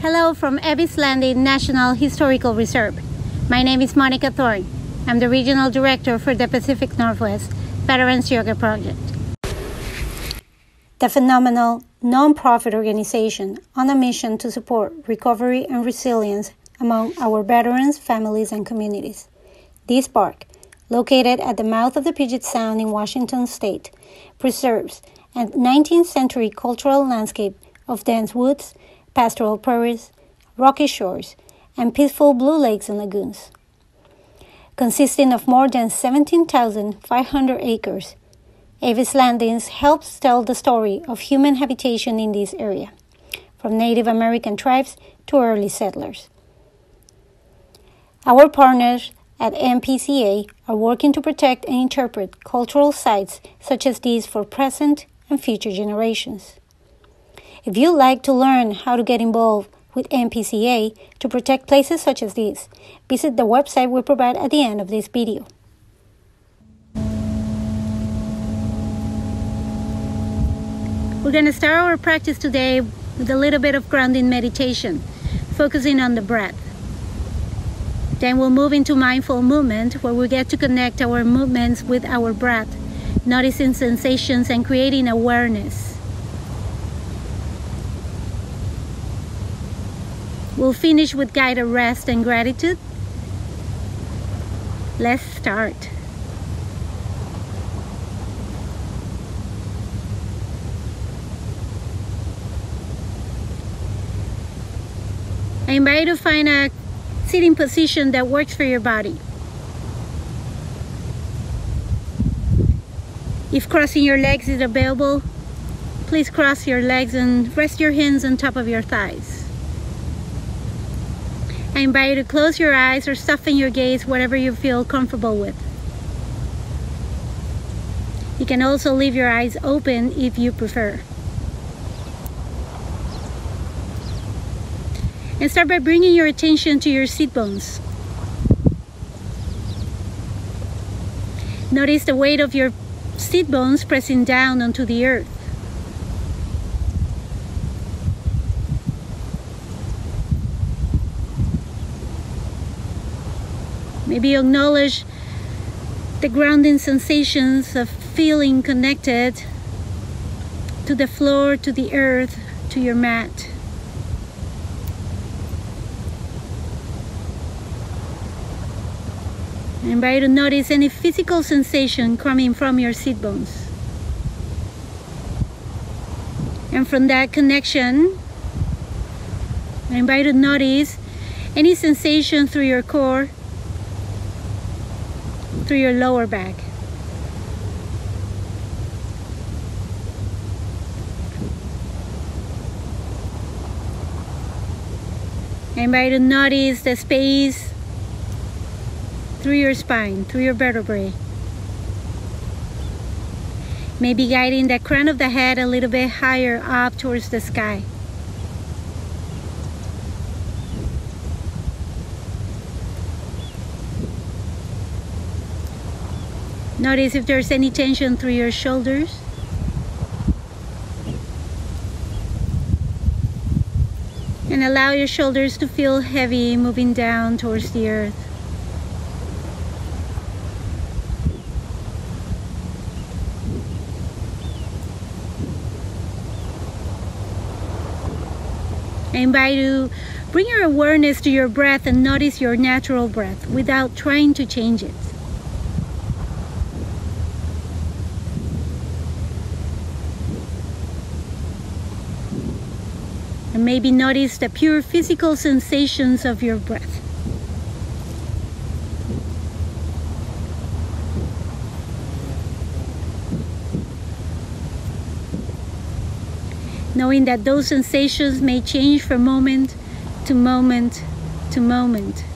Hello from Ebey's Landing National Historical Reserve. My name is Monica Thorne. I'm the Regional Director for the Pacific Northwest Veterans Yoga Project. The phenomenal non-profit organization on a mission to support recovery and resilience among our veterans, families, and communities. This park, located at the mouth of the Puget Sound in Washington state, preserves a 19th century cultural landscape of dense woods, pastoral prairies, rocky shores, and peaceful blue lakes and lagoons. Consisting of more than 17,500 acres, Ebey's Landings helps tell the story of human habitation in this area, from Native American tribes to early settlers. Our partners at NPCA are working to protect and interpret cultural sites such as these for present and future generations. If you'd like to learn how to get involved with NPCA to protect places such as these, visit the website we provide at the end of this video. We're going to start our practice today with a little bit of grounding meditation, focusing on the breath. Then we'll move into mindful movement where we get to connect our movements with our breath, noticing sensations and creating awareness. We'll finish with guided rest and gratitude. Let's start. I invite you to find a sitting position that works for your body. If crossing your legs is available, please cross your legs and rest your hands on top of your thighs. I invite you to close your eyes or soften your gaze, whatever you feel comfortable with. You can also leave your eyes open if you prefer. And start by bringing your attention to your seat bones. Notice the weight of your seat bones pressing down onto the earth. Maybe acknowledge the grounding sensations of feeling connected to the floor, to the earth, to your mat. I invite you to notice any physical sensation coming from your seat bones. And from that connection, I invite you to notice any sensation through your core, through your lower back. Invite you to notice the space through your spine, through your vertebrae. Maybe guiding the crown of the head a little bit higher up towards the sky. Notice if there's any tension through your shoulders. And allow your shoulders to feel heavy moving down towards the earth. I invite you bring your awareness to your breath and notice your natural breath without trying to change it. And maybe notice the pure physical sensations of your breath. knowing that those sensations may change from moment to moment to moment.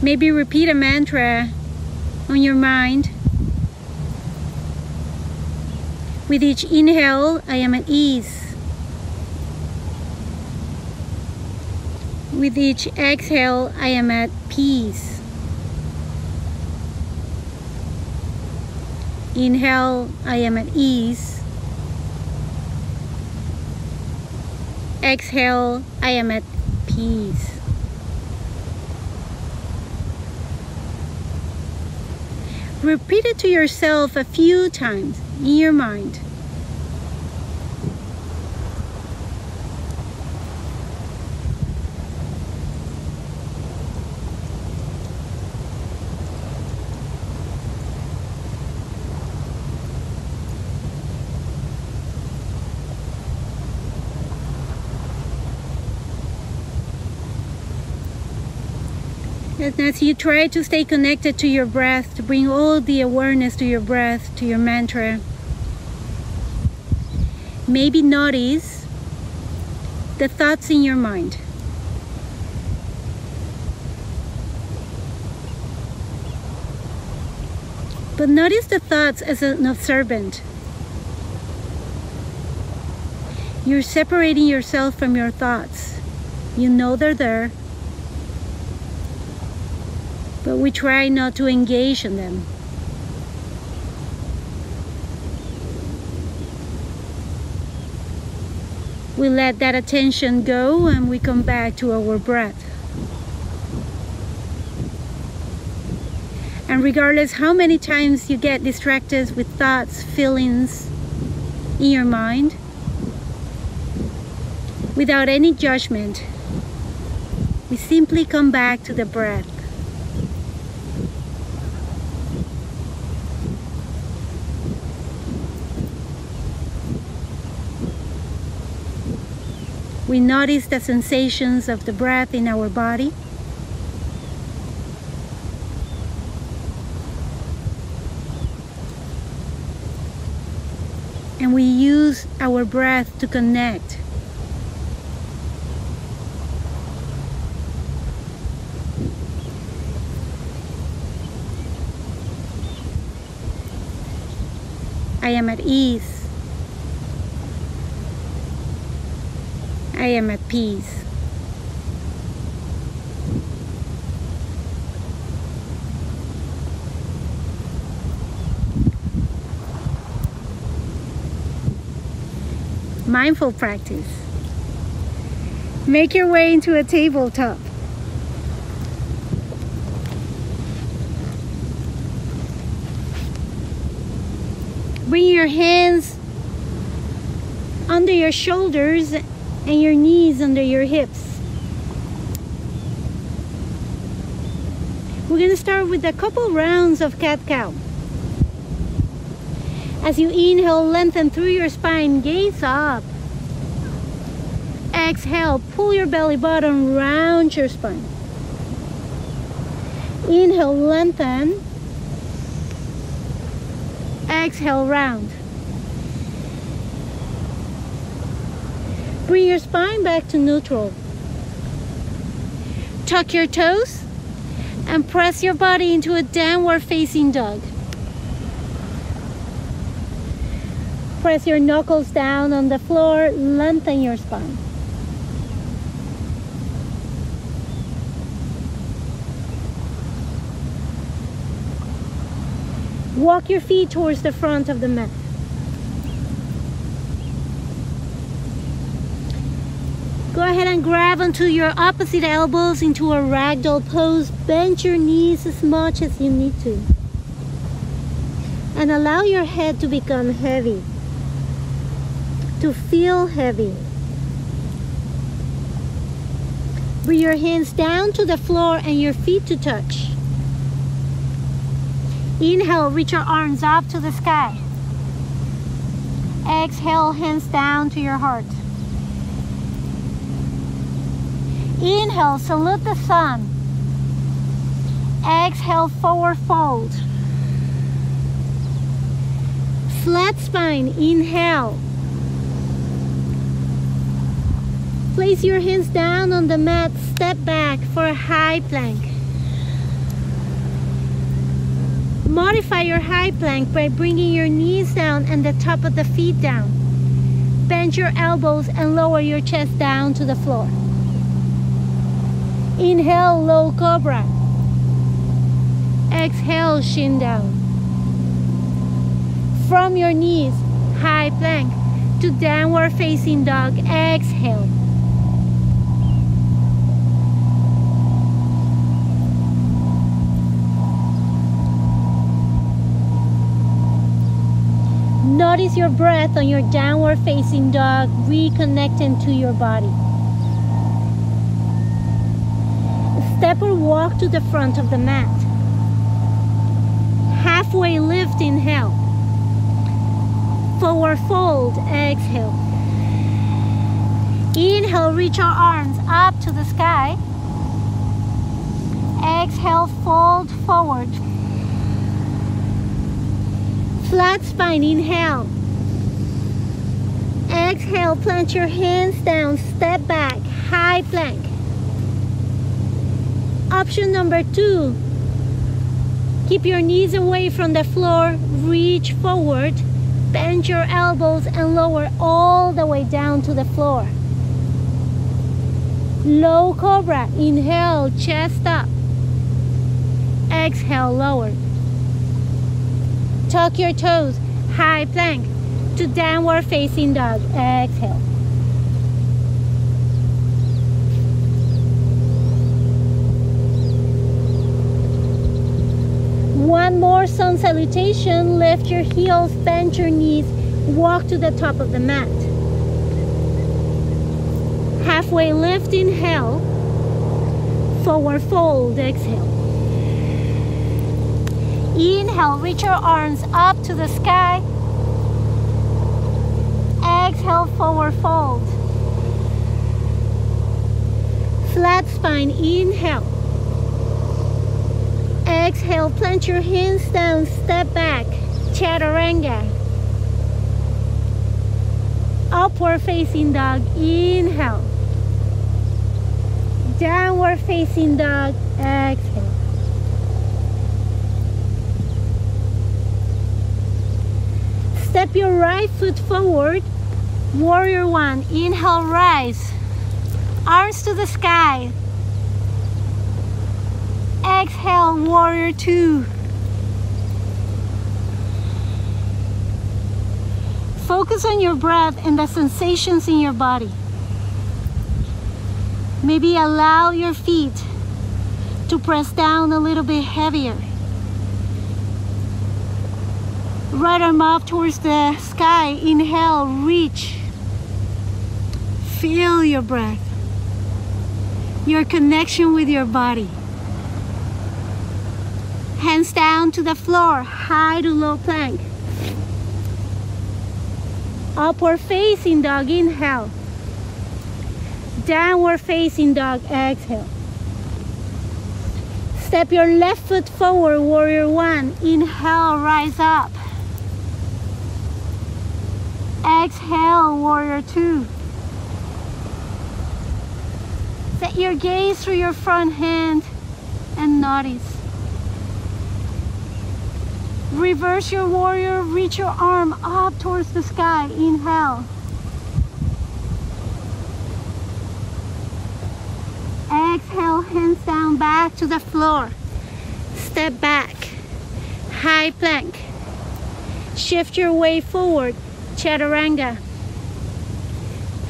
Maybe repeat a mantra on your mind. With each inhale, I am at ease. With each exhale, I am at peace. Inhale, I am at ease. Exhale, I am at peace. Repeat it to yourself a few times in your mind. As you try to stay connected to your breath, to bring all the awareness to your breath, to your mantra, maybe notice the thoughts in your mind. But notice the thoughts as an observant. You're separating yourself from your thoughts. You know they're there, but we try not to engage in them. We let that attention go and we come back to our breath. And regardless how many times you get distracted with thoughts, feelings in your mind, without any judgment, we simply come back to the breath. We notice the sensations of the breath in our body. And we use our breath to connect. I am at ease. I am at peace. Mindful practice. Make your way into a tabletop. Bring your hands under your shoulders and your knees under your hips. We're going to start with a couple rounds of cat-cow. As you inhale, lengthen through your spine, gaze up. Exhale, pull your belly button round your spine. Inhale, lengthen. Exhale, round. Bring your spine back to neutral. Tuck your toes and press your body into a downward facing dog. Press your knuckles down on the floor, lengthen your spine. Walk your feet towards the front of the mat. Go ahead and grab onto your opposite elbows into a ragdoll pose. Bend your knees as much as you need to. And allow your head to become heavy. To feel heavy. Bring your hands down to the floor and your feet to touch. Inhale, reach your arms up to the sky. Exhale, hands down to your heart. Inhale, salute the sun. Exhale, forward fold. Flat spine, inhale. Place your hands down on the mat, step back for a high plank. Modify your high plank by bringing your knees down and the top of the feet down. Bend your elbows and lower your chest down to the floor. Inhale, low cobra. Exhale, shin down. From your knees, high plank to downward facing dog. Exhale. Notice your breath on your downward facing dog, reconnecting to your body. Step or walk to the front of the mat. Halfway lift, inhale. Forward fold, exhale. Inhale, reach your arms up to the sky. Exhale, fold forward. Flat spine, inhale. Exhale, plant your hands down, step back, high plank. Option number two, keep your knees away from the floor, reach forward, bend your elbows and lower all the way down to the floor. Low cobra, inhale, chest up. Exhale, lower. Tuck your toes, high plank to downward facing dog. Exhale. One more sun salutation. Lift your heels, bend your knees, walk to the top of the mat. Halfway lift, inhale. Forward fold, exhale. Inhale, reach your arms up to the sky. Exhale, forward fold. Flat spine, inhale. Exhale, plant your hands down, step back, chaturanga. Upward facing dog, inhale. Downward facing dog, exhale. Step your right foot forward. Warrior one. Inhale, rise. Arms to the sky. Exhale, warrior two. Focus on your breath and the sensations in your body. Maybe allow your feet to press down a little bit heavier. Right arm up towards the sky. Inhale, reach. Feel your breath. Your connection with your body. Hands down to the floor, high to low plank. Upward facing dog, inhale. Downward facing dog, exhale. Step your left foot forward, warrior one. Inhale, rise up. Exhale, warrior two. Set your gaze through your front hand and notice. Reverse your warrior, reach your arm up towards the sky. Inhale. Exhale, hands down back to the floor. Step back. High plank. Shift your weight forward chaturanga.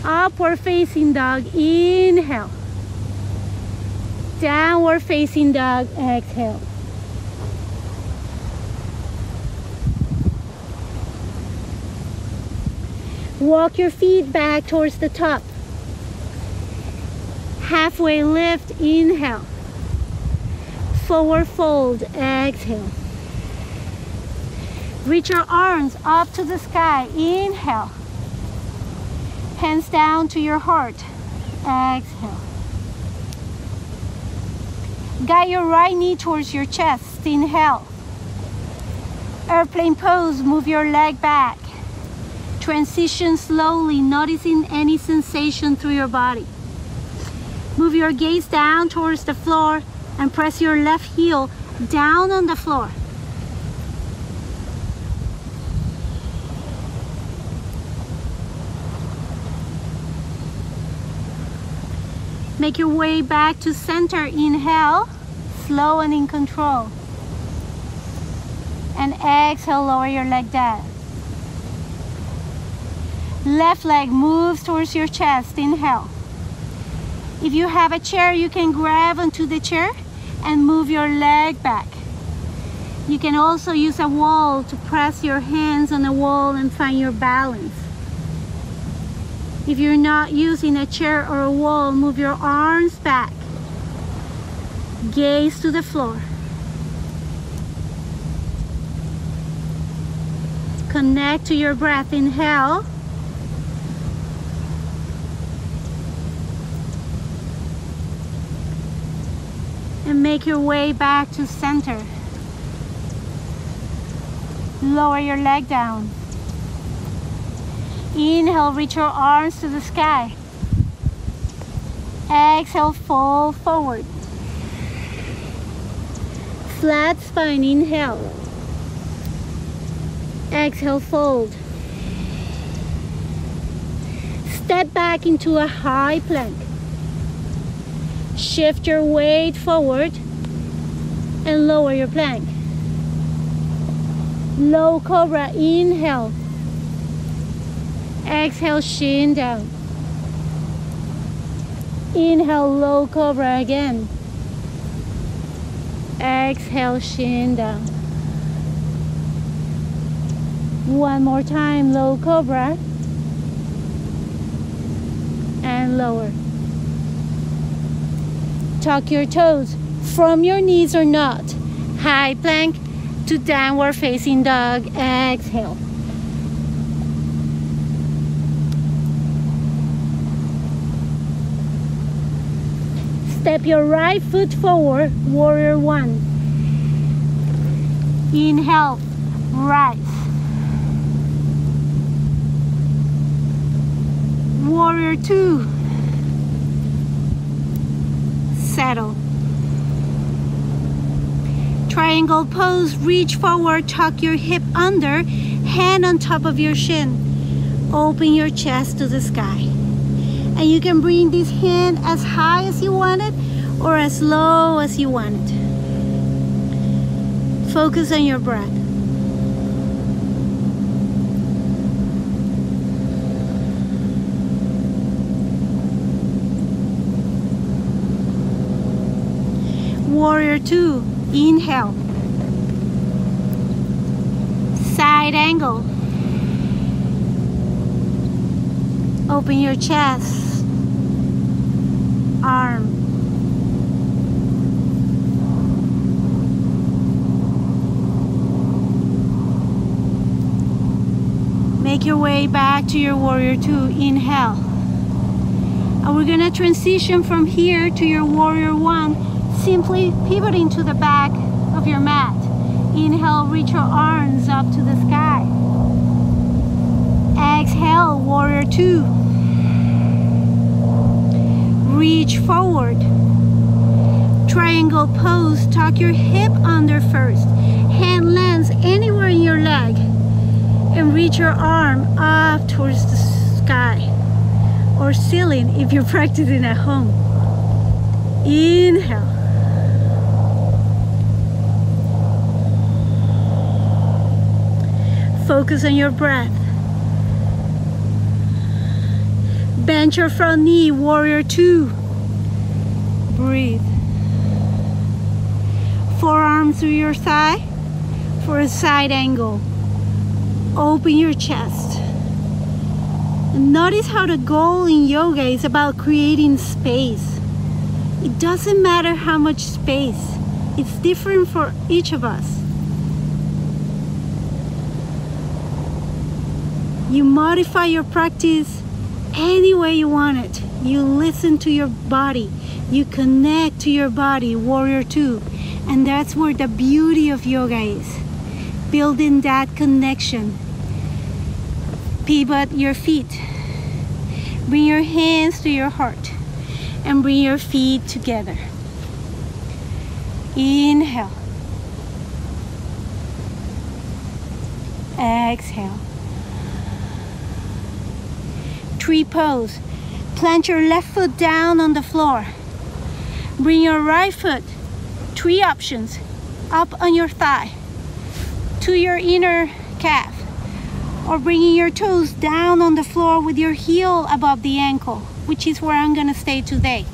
Upward facing dog, inhale. Downward facing dog, exhale. Walk your feet back towards the top. Halfway lift, inhale. Forward fold, exhale. Reach your arms up to the sky. Inhale. Hands down to your heart. Exhale. Guide your right knee towards your chest. Inhale. Airplane pose. Move your leg back. Transition slowly, noticing any sensation through your body. Move your gaze down towards the floor and press your left heel down on the floor. Make your way back to center. Inhale, slow and in control. And exhale, lower your leg down. Left leg moves towards your chest. Inhale. If you have a chair, you can grab onto the chair and move your leg back. You can also use a wall to press your hands on the wall and find your balance. If you're not using a chair or a wall, move your arms back. Gaze to the floor. Connect to your breath. Inhale. And make your way back to center. Lower your leg down. Inhale, reach your arms to the sky. Exhale, fall forward. Flat spine, inhale. Exhale, fold. Step back into a high plank. Shift your weight forward and lower your plank. Low cobra, inhale. Exhale, shin down. Inhale, low cobra again. Exhale, shin down. One more time, low cobra. And lower. Tuck your toes from your knees or not. High plank to downward facing dog. Exhale. Step your right foot forward, warrior one. Inhale, rise. Warrior two. Settle. Triangle pose, reach forward, tuck your hip under, hand on top of your shin. Open your chest to the sky. And you can bring this hand as high as you want it or as low as you want it. Focus on your breath. Warrior 2 Inhale. Side angle. Open your chest. Arm. Make your way back to your warrior two. Inhale. And we're gonna transition from here to your warrior one Simply pivoting to the back of your mat. Inhale, reach your arms up to the sky. Exhale, warrior two. Reach forward. Triangle pose, tuck your hip under first. Hand lands anywhere in your leg. And reach your arm up towards the sky or ceiling if you're practicing at home. Inhale. Focus on your breath. Bend your front knee, warrior two. Breathe. Forearm through your thigh for a side angle. Open your chest. Notice how the goal in yoga is about creating space. It doesn't matter how much space. It's different for each of us. You modify your practice any way you want it. You listen to your body. You connect to your body, warrior two. And that's where the beauty of yoga is. Building that connection. Pivot your feet. Bring your hands to your heart. And bring your feet together. Inhale. Exhale tree pose. Plant your left foot down on the floor. Bring your right foot, three options, up on your thigh, to your inner calf, or bringing your toes down on the floor with your heel above the ankle, which is where I'm gonna stay today.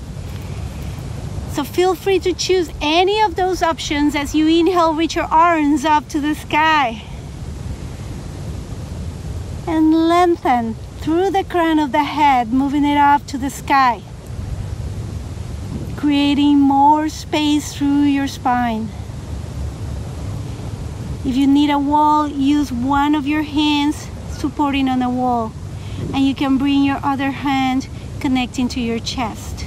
So feel free to choose any of those options as you inhale, reach your arms up to the sky. And lengthen through the crown of the head, moving it up to the sky. Creating more space through your spine. If you need a wall, use one of your hands supporting on the wall. And you can bring your other hand connecting to your chest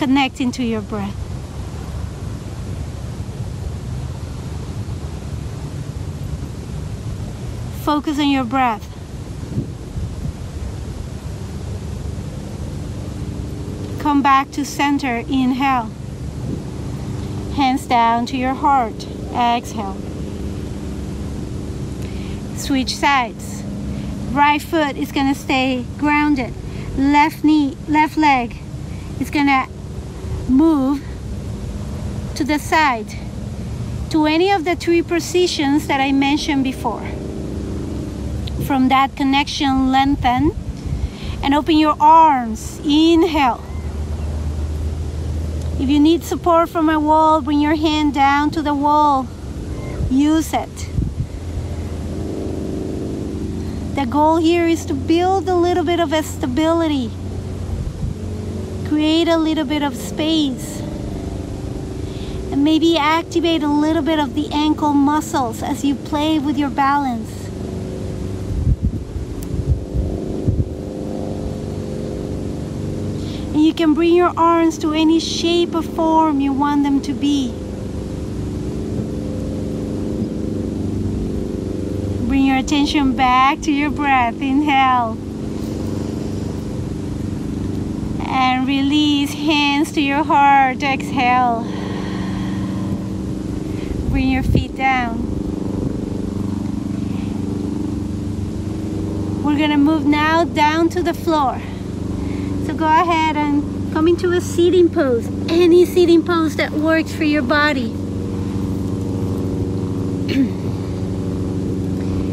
connecting to your breath. Focus on your breath. Come back to center, inhale. Hands down to your heart, exhale. Switch sides. Right foot is gonna stay grounded. Left knee, left leg is gonna move to the side to any of the three positions that I mentioned before. From that connection, lengthen and open your arms. Inhale. If you need support from a wall, bring your hand down to the wall. Use it. The goal here is to build a little bit of a stability create a little bit of space and maybe activate a little bit of the ankle muscles as you play with your balance. And you can bring your arms to any shape or form you want them to be. Bring your attention back to your breath. Inhale. and release hands to your heart exhale bring your feet down we're gonna move now down to the floor so go ahead and come into a seating pose any seating pose that works for your body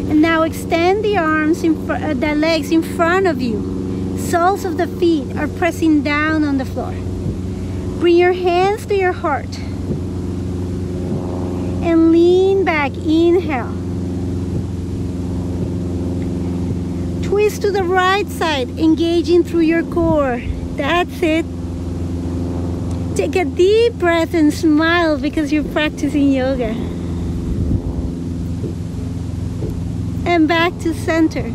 and now extend the arms in uh, the legs in front of you soles of the feet are pressing down on the floor. Bring your hands to your heart. And lean back. Inhale. Twist to the right side, engaging through your core. That's it. Take a deep breath and smile because you're practicing yoga. And back to center.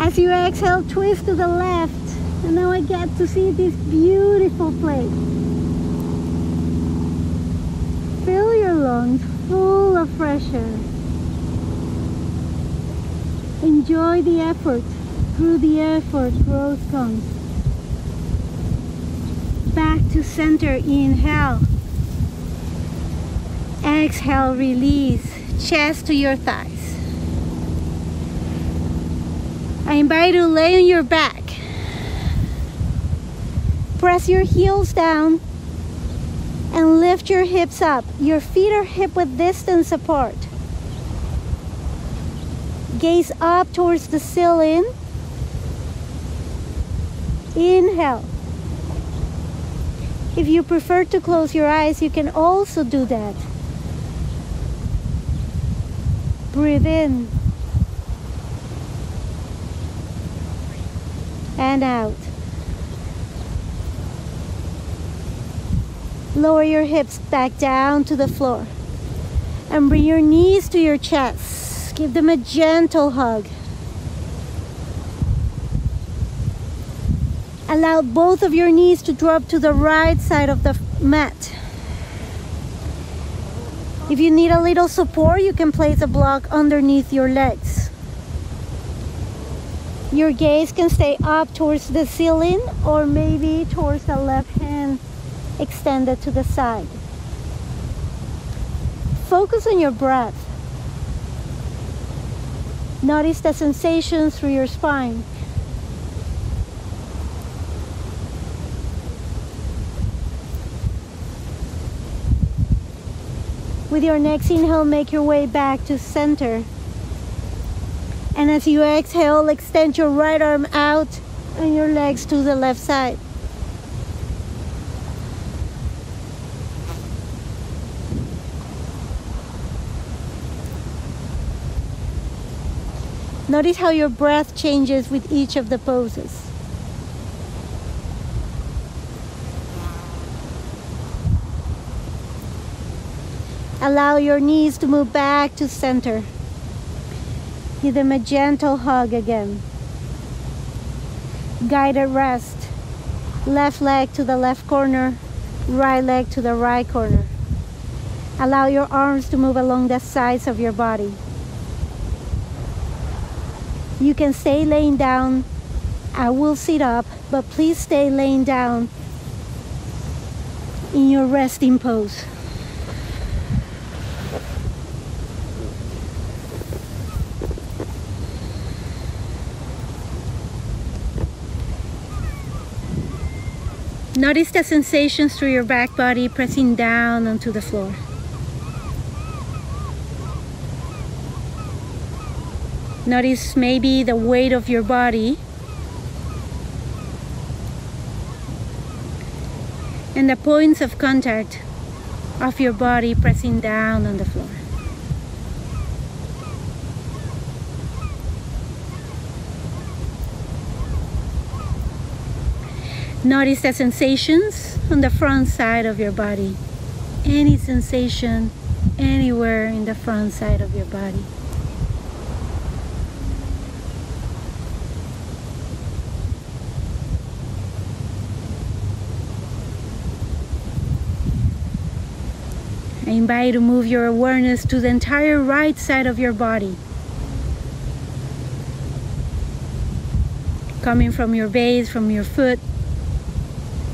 As you exhale, twist to the left. And now I get to see this beautiful place. Fill your lungs full of fresh air. Enjoy the effort. Through the effort, growth comes. Back to center, inhale. Exhale, release. Chest to your thighs. I invite you to lay on your back. Press your heels down and lift your hips up. Your feet are hip width distance apart. Gaze up towards the ceiling. Inhale. If you prefer to close your eyes, you can also do that. Breathe in. and out. Lower your hips back down to the floor and bring your knees to your chest. Give them a gentle hug. Allow both of your knees to drop to the right side of the mat. If you need a little support, you can place a block underneath your legs. Your gaze can stay up towards the ceiling or maybe towards the left hand extended to the side. Focus on your breath. Notice the sensation through your spine. With your next inhale, make your way back to center. And as you exhale, extend your right arm out and your legs to the left side. Notice how your breath changes with each of the poses. Allow your knees to move back to center. Give them a gentle hug again. Guided rest. Left leg to the left corner, right leg to the right corner. Allow your arms to move along the sides of your body. You can stay laying down. I will sit up, but please stay laying down in your resting pose. Notice the sensations through your back body pressing down onto the floor. Notice maybe the weight of your body and the points of contact of your body pressing down on the floor. Notice the sensations on the front side of your body. Any sensation anywhere in the front side of your body. I invite you to move your awareness to the entire right side of your body. Coming from your base, from your foot,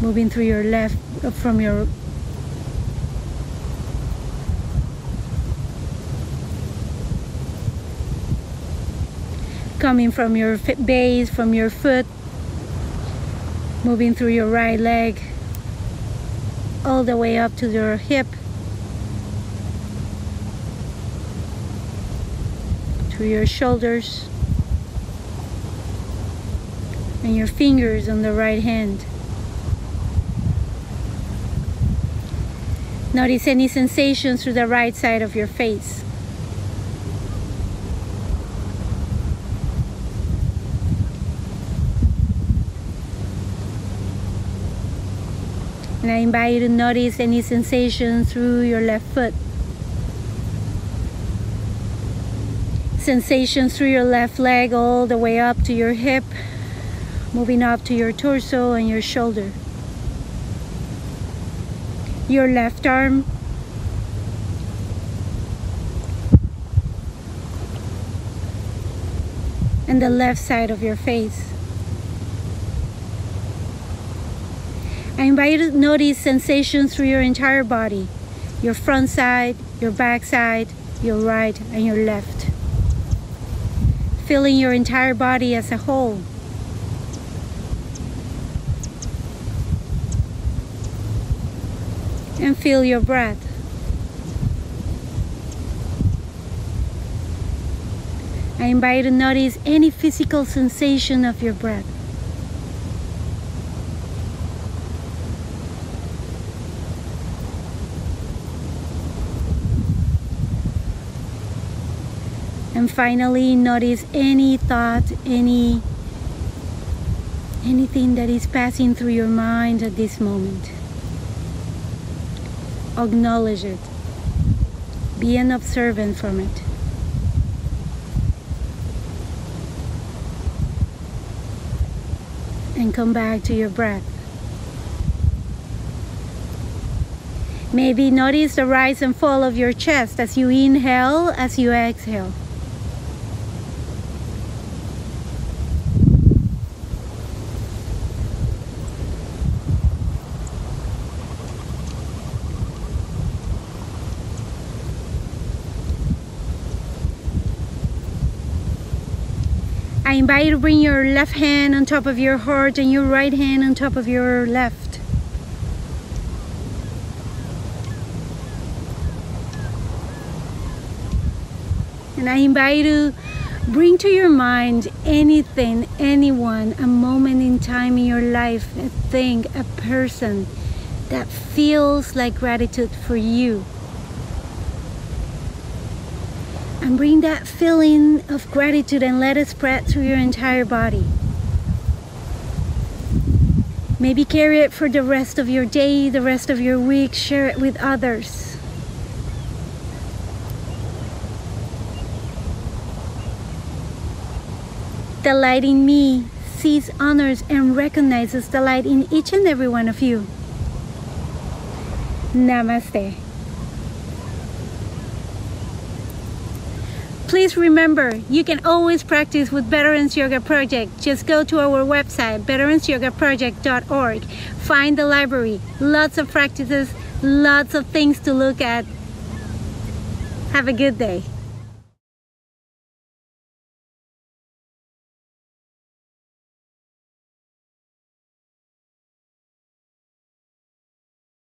moving through your left, uh, from your coming from your base, from your foot, moving through your right leg, all the way up to your hip, to your shoulders and your fingers on the right hand. Notice any sensations through the right side of your face. And I invite you to notice any sensation through your left foot. Sensations through your left leg all the way up to your hip, moving up to your torso and your shoulder. Your left arm. And the left side of your face. I invite you to notice sensations through your entire body. Your front side, your back side, your right and your left filling your entire body as a whole. And feel your breath. I invite you to notice any physical sensation of your breath. And finally notice any thought any anything that is passing through your mind at this moment. Acknowledge it. Be an observant from it. And come back to your breath. Maybe notice the rise and fall of your chest as you inhale, as you exhale. You to bring your left hand on top of your heart and your right hand on top of your left. And I invite you to bring to your mind anything, anyone, a moment in time in your life, a thing, a person that feels like gratitude for you. And bring that feeling of gratitude and let it spread through your entire body. Maybe carry it for the rest of your day, the rest of your week, share it with others. The light in me sees, honors, and recognizes the light in each and every one of you. Namaste. Please remember, you can always practice with Veterans Yoga Project. Just go to our website, veteransyogaproject.org. Find the library, lots of practices, lots of things to look at. Have a good day.